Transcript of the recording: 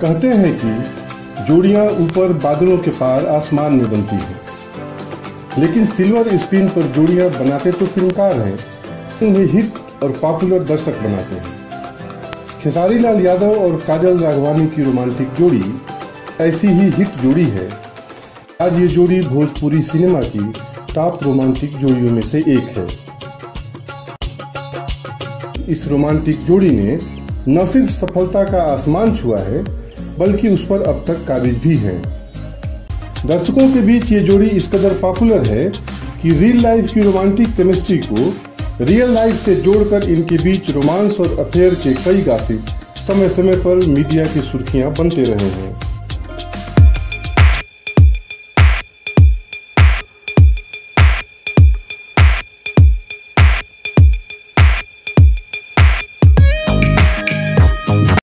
कहते हैं कि जोड़ियाँ ऊपर बादलों के पार आसमान में बनती हैं। लेकिन सिल्वर स्क्रीन पर जोड़ियाँ बनाते तो फिल्मकार हैं। उन्हें हिट और पॉपुलर दर्शक बनाते हैं। खेसारी लाल यादव और काजल राघवानी की रोमांटिक जोड़ी ऐसी ही हिट जोड़ी है। आज ये जोड़ी भोजपुरी सिनेमा की टॉप रोमांटिक जोड़ियों में से एक है। इस रोमांटिक जोड़ी ने न सिर्फ़ सफलता का आसमान छुआ है बल्कि उस पर अब तक काबिज भी हैं। दर्शकों के बीच ये जोड़ी इस कदर पॉपुलर है कि रियल लाइफ की रोमांटिक केमिस्ट्री को रियल लाइफ से जोड़कर इनके बीच रोमांस और अफेयर के कई गासिप समय समय पर मीडिया की सुर्खियाँ बनते रहे हैं।